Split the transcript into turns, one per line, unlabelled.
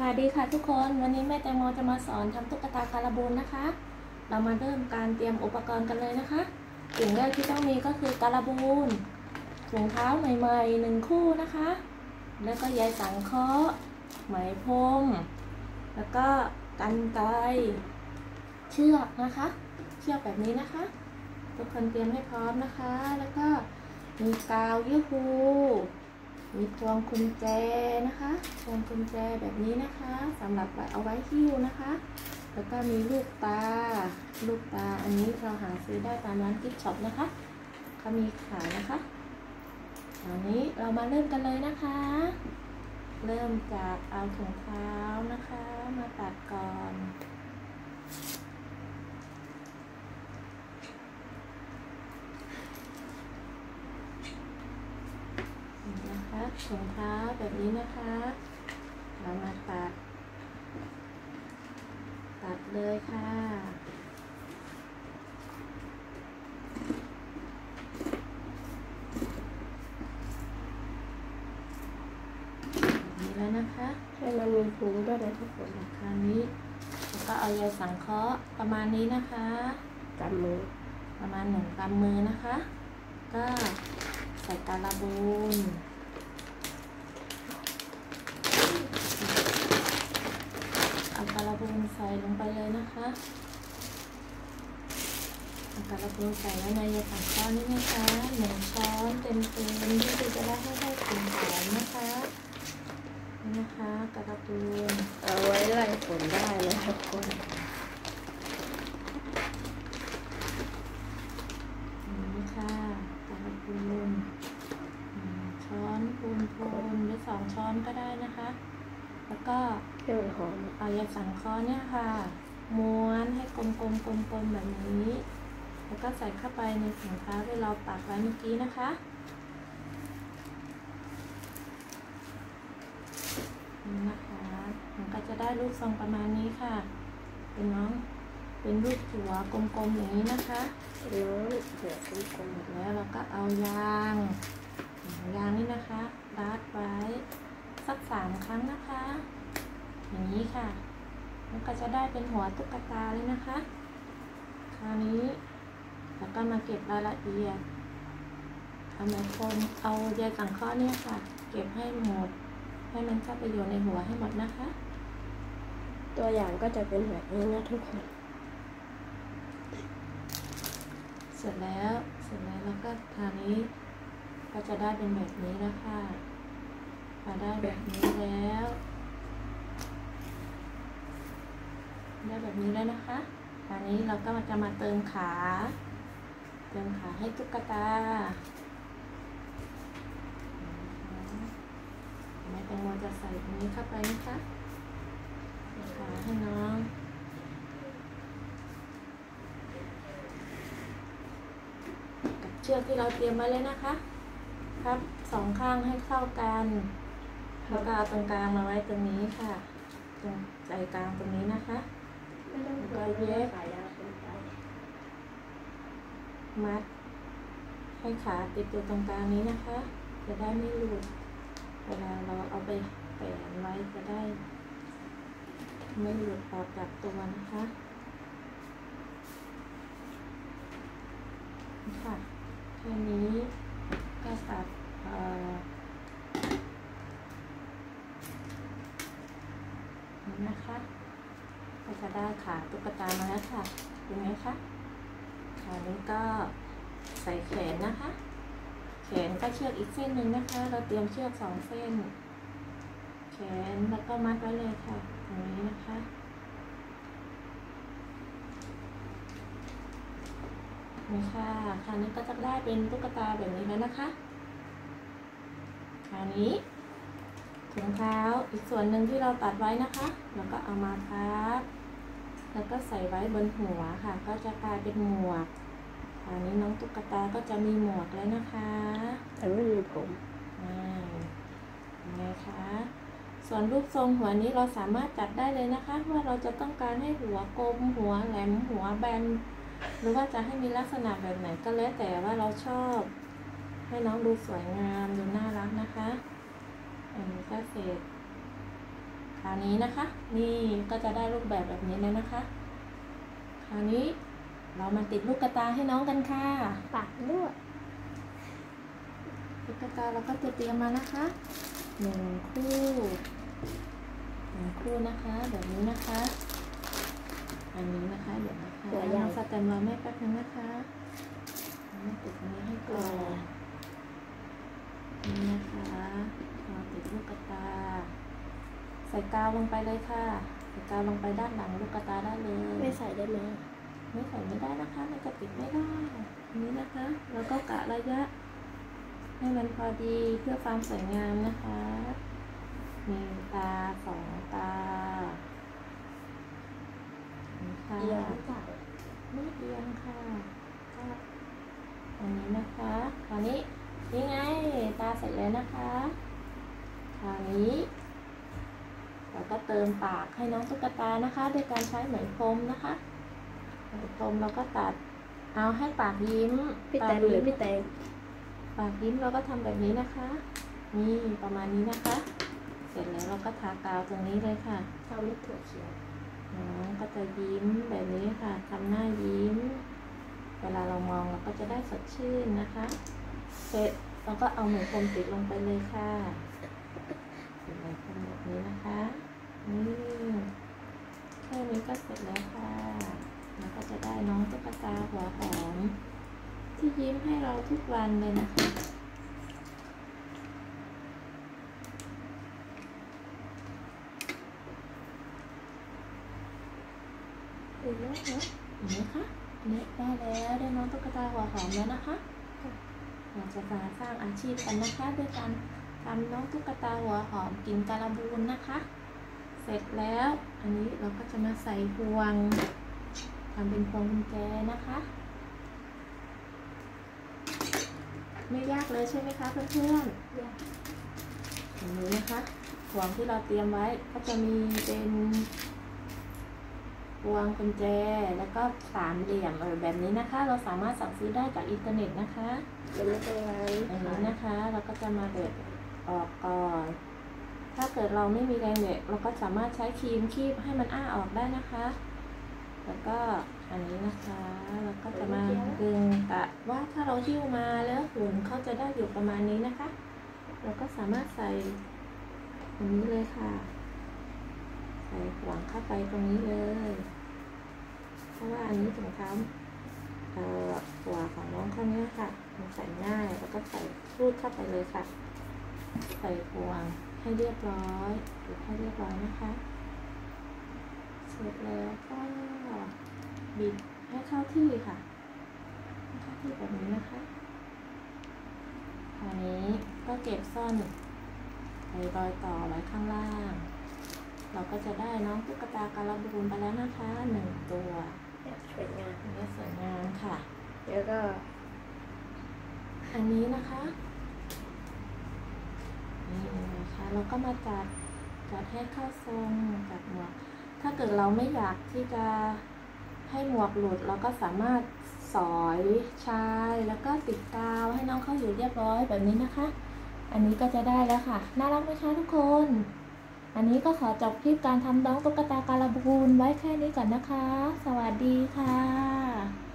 สวัสดีค่ะทุกคนวันนี้แม่แตงโมจะมาสอนทำตุ๊กตาการาบูนนะคะ เรามาเริ่มการเตรียมอุปกรณ์กันเลยนะคะสิ่งแรกที่ต้องมีก็คือการาบูนถุงเท้าใหม่ๆหนึ่งคู่นะคะ แล้วก็ใยสังเคราะห์ไหมพรมแล้วก็กันไกเชือกนะคะ เชือกแบบนี้นะคะ ทุกคนเตรียมให้พร้อมนะคะ แล้วก็มีกาวยูฮู มีพวงกุญแจนะคะ พวงกุญแจแบบนี้นะคะสำหรับเอาไว้หิ้วนะคะ แล้วก็มีลูกตา ลูกตาอันนี้เราหาซื้อได้ตามร้านกิฟช็อปนะคะเขามีขายนะคะตอนนี้เรามาเริ่มกันเลยนะคะ เริ่มจากเอาถุงเท้านะคะ มาตัดก่อนนะคะ ถุงเท้าแบบนี้นะคะเรามาตัด ตัดเลยค่ะแบบนี้แล้วนะคะ
ให้มันมีพุงด้วยนะทุกคน
คราวนี้แล้วก็เอาใยสังเคราะห์ประมาณนี้นะคะ
กำมือ
ประมาณหนึ่งกำมือนะคะ ก็ใส่การาบูน อาการาบูนใส่ลงไปเลยนะคะอาการาบูนใส่ไว้ในยาสังเคราะห์นี่นะคะหนึ่งช้อนเต็มๆที่จะได้ให้ได้กลิ่นหอมนะคะนี่นะคะกราบูน
เอาไว้ไล่ฝนได้นะทุกคน
นี่ค่ะตาลปูนหนึ่งช้อนปูนปูนหรือสองช้อนก็ได้นะคะ แล้วก็
ให้มันหอม
เอายาสังเคราะห์เนี่ยค่ะ ม้วนให้กลมๆกลมๆแบบนี้ แล้วก็ใส่เข้าไปในถุงเท้าที่เราตัดไว้เมื่อกี้นะคะนี่นะคะมันก็จะได้รูปทรงประมาณนี้ค่ะ เป็นน้องเป็นรูปหัวกลมๆอย่างนี้นะคะ
น้องเดือดกลม
เสร็จแล้วเราก็เอายางยางนี่นะคะรัดไว้ สักสามครั้งนะคะ อย่างนี้ค่ะ มันก็จะได้เป็นหัวตุ๊กตาเลยนะคะ คราวนี้แล้วก็มาเก็บรายละเอียดเอาไม้คมเอาใยสังเคราะห์เนี่ยค่ะ เก็บให้หมด ให้มันเข้าไปอยู่ในหัวให้หมดนะคะ
ๆตัวอย่างก็จะเป็นแบบนี้นะทุกคน
เสร็จแล้ว เสร็จแล้วแล้วก็คราวนี้ก็จะได้เป็นแบบนี้แล้วค่ะ พอได้แบบนี้แล้ว ได้แบบนี้แล้วนะคะคราวนี้เราก็จะมาเติมขา เติมขาให้ตุ๊กตาแม่แตงโมจะใส่ตรงนี้เข้าไปนะคะขาให้น้องกับเชือกที่เราเตรียมไว้เลยนะคะ ครับสองข้างให้เข้ากัน แล้วก็เอาตรงกลางมาไว้ตรงนี้ค่ะ ตรงใจกลางตรงนี้นะคะแล้วก็เย็บมัด ให้ขาติดอยู่ตรงกลางนี้นะคะ จะได้ไม่หลุดเวลาเราเอาไปแปะไว้จะได้ ไม่หลุดออกจากตัวนะคะนี่ค่ะแค่นี้ก็ตัดเอ่อ นะคะก็จะได้ขาตุ๊กตามาแล้วค่ะเห็นไหมคะขานี้ก็ใส่แขนนะคะ แขนก็เชือกอีกเส้นหนึ่งนะคะ เราเตรียมเชือกสองเส้น แขนแล้วก็มัดไว้เลยค่ะตรงนี้นะคะนี่ค่ะคราวนี้ก็จะได้เป็นตุ๊กตาแบบนี้แล้วนะคะ คราวนี้ ถุงเท้าอีกส่วนหนึ่งที่เราตัดไว้นะคะ แล้วก็เอามาพับ แล้วก็ใส่ไว้บนหัวค่ะ ก็จะกลายเป็นหมวกคราวนี้น้องตุ๊กตาก็จะมีหมวกแล้วนะคะ
แต่ไม่มีผม
อ่ายังไงคะ ส่วนรูปทรงหัวนี้เราสามารถจัดได้เลยนะคะ ว่าเราจะต้องการให้หัวกลมหัวแหลมหัวแบน หรือว่าจะให้มีลักษณะแบบไหนก็แล้วแต่ว่าเราชอบ ให้น้องดูสวยงามดูน่ารักนะคะ อันนี้ก็เสร็จขาราวนี้นะคะ นี่ก็จะได้รูปแบบแบบนี้แล้วนะคะ คราวนี้เรามาติดลูกกระตาให้น้องกันค่ะ
ปากด้วย
ลูกกระตาเราก็จะเตรียมมานะคะหนึ่งคู่หนึ่งคู่นะคะแบบนี้นะคะ อันนี้นะคะเดี๋ยวนะคะ
ตัวใหญ่
น้องสแตมรอแม่แป๊บนึงนะคะเอามาติดตรงนี้ให้ก่อนนี่นะคะ เราติดลูกกระตา ใส่กาวลงไปเลยค่ะ ใส่กาวลงไปด้านหลังลูกกระตาได้เลย
ไม่ใส่ได้ไหม
ไม่ใส่ไม่ได้นะคะมันจะติดไม่ได้อันนี้นะคะ แล้วก็กะระยะ ให้มันพอดีเพื่อความสวยงามนะคะ มีตาสองตานี่ค่ะ
เอียงหรือเปล่า
ไม่เอียงค่ะก็อันนี้นะคะคราวนี้นี่ไงตาเสร็จแล้วนะคะ คราวนี้เราก็เติมปากให้น้องตุ๊กตานะคะด้วยการใช้ไหมพรมนะคะไหมพรมเราก็ตัดเอาให้ปากยิ้ม
พี่
ปา
แต
ก
งหรือ
ยิ้ม
พี่แตง
ปากยิ้มเราก็ทำแบบนี้นะคะ นี่ประมาณนี้นะคะ เสร็จแล้วเราก็ทากาวตรงนี้เลยค่ะ
ทำไม่ถั่วเขียว
น้องก็จะยิ้มแบบนี้ค่ะทำหน้ายิ้ม เวลาเรามองเราก็จะได้สดชื่นนะคะ เสร็จเราก็เอาไหมพรมติดลงไปเลยค่ะ ติดไหมพรมแบบนี้นะคะนี่แค่นี้ก็เสร็จแล้วค่ะแล้วก็จะได้น้องตุ๊กตาหัวหอมที่ยิ้มให้เราทุกวันเลยนะคะ
อืมนะ
เห็นไหมคะนี่ได้แล้วได้น้องตุ๊กตาหัวหอมแล้วนะคะเราจะมาสร้างอาชีพกันนะคะด้วยการ ทำน้องตุ๊กตาหัวหอมกินการบูนนะคะ เสร็จแล้วอันนี้เราก็จะมาใส่พวงทำเป็นพวงกุญแจนะคะ ไม่ยากเลยใช่ไหมคะเพื่อนๆ
ยาก
อย่างนี้นะคะพวงที่เราเตรียมไว้ก็จะมีเป็นพวงกุญแจแล้วก็สามเหลี่ยมเออแบบนี้นะคะ เราสามารถสั่งซื้อได้จากอินเทอร์เน็ตนะคะ
เดี๋ยวไม่เป็นไร
อย่างนี้นะคะ เราก็จะมาเด็ด ออกก่อน ถ้าเกิดเราไม่มีแรงเด็ดเราก็สามารถใช้ครีมคีบให้มันอ้าออกได้นะคะ แล้วก็อันนี้นะคะเราก็จะมาดึงกะว่าถ้าเราหิ้วมาแล้วหุ่นเขาจะได้อยู่ประมาณนี้นะคะ เราก็สามารถใส่ตรงนี้เลยค่ะ ใส่ห่วงเข้าไปตรงนี้เลย เพราะว่าอันนี้ถุงเท้าหัวของน้องเขาเนี้ยค่ะ มันใส่ง่ายแล้วก็ใส่รูดเข้าไปเลยค่ะ ใส่ห่วงให้เรียบร้อยปิดให้เรียบร้อยนะคะ เสร็จแล้วก็บิดให้เข้าที่ค่ะให้เข้าที่แบบนี้นะคะคราวนี้ก็เก็บซ่อนไอ้รอยต่อไว้ข้างล่าง เราก็จะได้น้องตุ๊กตาการะบูนไปแล้วนะคะหนึ่งตัว
แบบสวยงาม
อันนี้สวยงามค่ะ
แล้วก็
อันนี้นะคะ นี่นะคะเรา ก็มาจัดจัดให้เข้าทรงจัดหมวก ถ้าเกิดเราไม่อยากที่จะให้หมวกหลุดเราก็สามารถสอยชายแล้วก็ติดกาวให้น้องเข้าอยู่เรียบร้อยแบบนี้นะคะ อันนี้ก็จะได้แล้วค่ะ น่ารักไหมคะทุกคน อันนี้ก็ขอจบคลิปการทำน้องตุ๊กตาการะบูนไว้แค่นี้ก่อนนะคะ สวัสดีค่ะ